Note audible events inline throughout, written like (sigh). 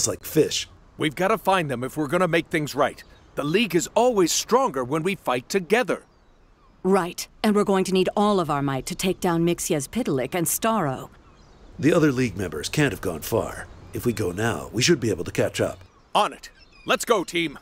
It's like fish. We've got to find them if we're gonna make things right. The League is always stronger when we fight together. Right, and we're going to need all of our might to take down Mxyzptlk and Starro. The other League members can't have gone far. If we go now, we should be able to catch up. On it. Let's go, team.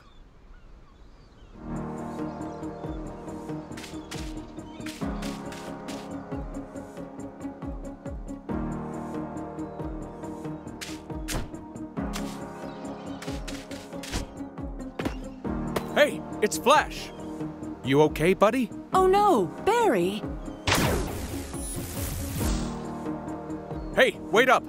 Hey, it's Flash. You okay, buddy? Oh no, Barry! Hey, wait up!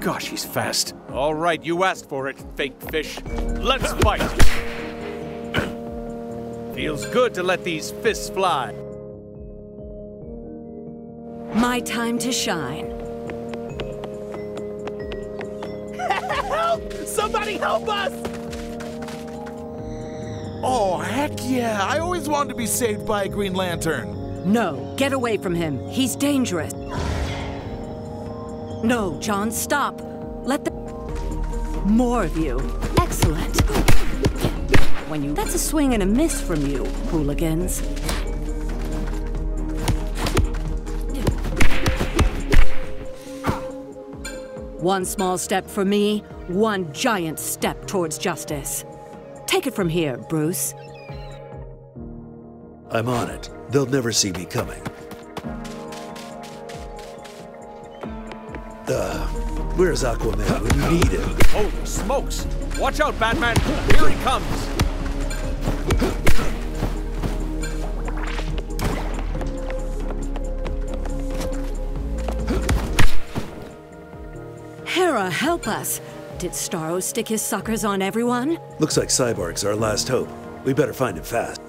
Gosh, he's fast. All right, you asked for it, fake fish. Let's fight! (coughs) Feels good to let these fists fly. My time to shine. (laughs) Help! Somebody help us! Oh, heck yeah. I always wanted to be saved by a Green Lantern. No, get away from him. He's dangerous. No, John, stop. Let the... More of you. Excellent. When you... That's a swing and a miss from you, hooligans. One small step for me, one giant step towards justice. Take it from here, Bruce. I'm on it. They'll never see me coming. Uh, where's Aquaman when you need him? Holy smokes! Watch out, Batman! Here he comes! Hera, help us! Did Starro stick his suckers on everyone? Looks like Cyborg's our last hope. We better find him fast.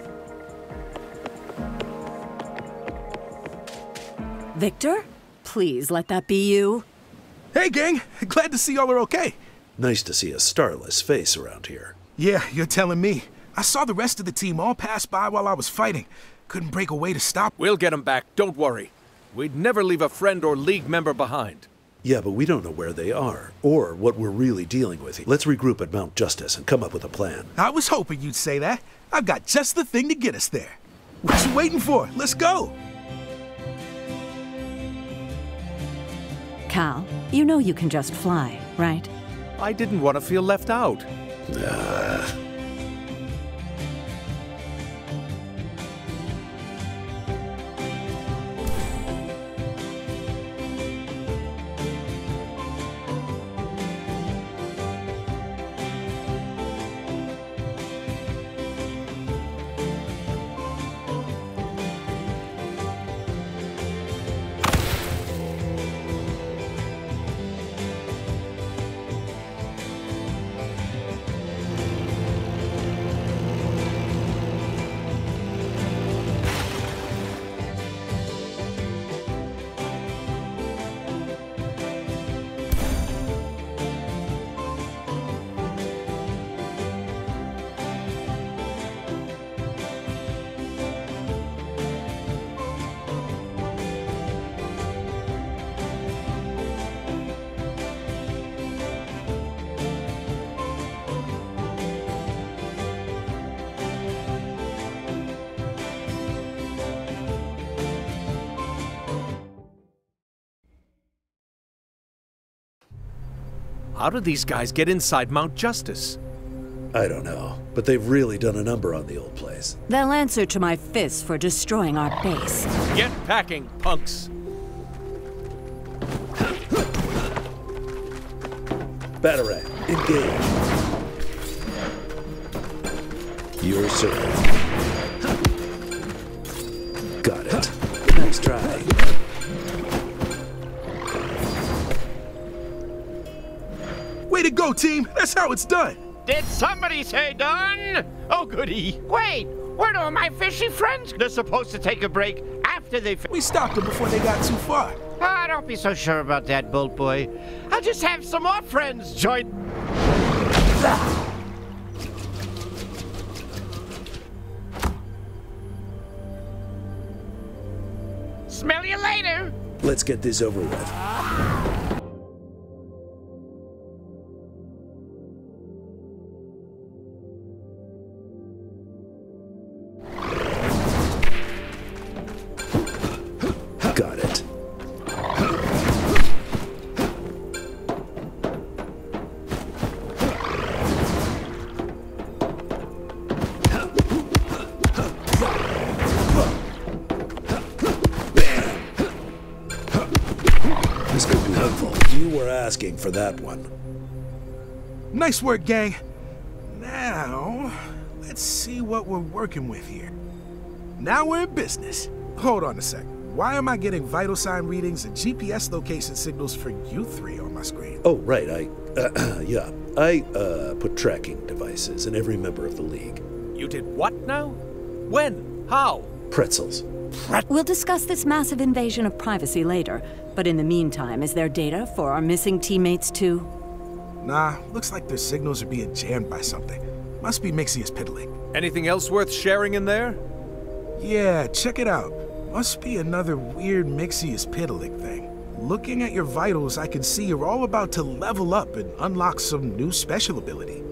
Victor? Please let that be you. Hey, gang. Glad to see y'all are okay. Nice to see a starless face around here. Yeah, you're telling me. I saw the rest of the team all pass by while I was fighting. Couldn't break away to stop. We'll get him back, don't worry. We'd never leave a friend or League member behind. Yeah, but we don't know where they are, or what we're really dealing with. Let's regroup at Mount Justice and come up with a plan. I was hoping you'd say that. I've got just the thing to get us there. What you waiting for? Let's go. Kal, you know you can just fly, right? I didn't want to feel left out. How did these guys get inside Mount Justice? I don't know, but they've really done a number on the old place. They'll answer to my fists for destroying our base. Get packing, punks! Batarang, engage. Your servant. Way to go, team. That's how it's done. Did somebody say done? Oh, goody. Wait, where do my fishy friends? They're supposed to take a break after they. Fi- We stopped them before they got too far. ah, don't be so sure about that, Bolt Boy. I'll just have some more friends join. Smell you later. Let's get this over with. Asking for that one. Nice work, gang. Now, let's see what we're working with here. Now we're in business. Hold on a sec. Why am I getting vital sign readings and GPS location signals for you three on my screen? Oh, right, I. (clears throat) yeah. I, uh, put tracking devices in every member of the League. You did what now? When? How? Pretzels. We'll discuss this massive invasion of privacy later, but in the meantime, is there data for our missing teammates too? Nah, looks like their signals are being jammed by something. Must be Mxyzptlk. Anything else worth sharing in there? Yeah, check it out. Must be another weird Mxyzptlk thing. Looking at your vitals, I can see you're all about to level up and unlock some new special ability.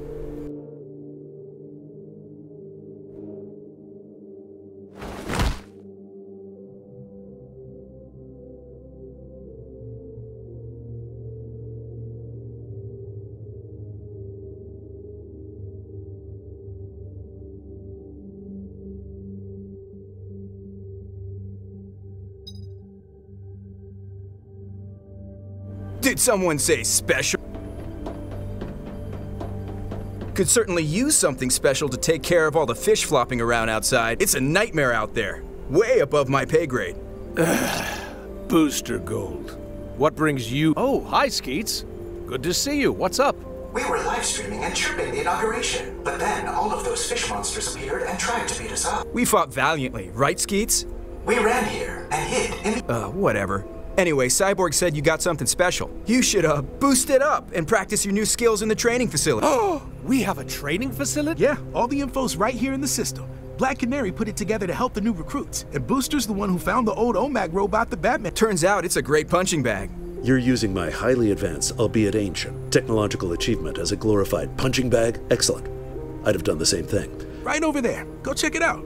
Did someone say special? Could certainly use something special to take care of all the fish flopping around outside. It's a nightmare out there. Way above my pay grade. (sighs) Booster Gold. What brings you? Oh, hi, Skeets. Good to see you. What's up? We were live streaming and chirping the inauguration, but then all of those fish monsters appeared and tried to beat us up. We fought valiantly, right, Skeets? We ran here and hid in the. Uh, whatever. Anyway, Cyborg said you got something special. You should, uh, boost it up and practice your new skills in the training facility. Oh, (gasps) we have a training facility? Yeah, all the info's right here in the system. Black Canary put it together to help the new recruits, and Booster's the one who found the old OMAC robot the Batman. Turns out it's a great punching bag. You're using my highly advanced, albeit ancient, technological achievement as a glorified punching bag? Excellent. I'd have done the same thing. Right over there. Go check it out.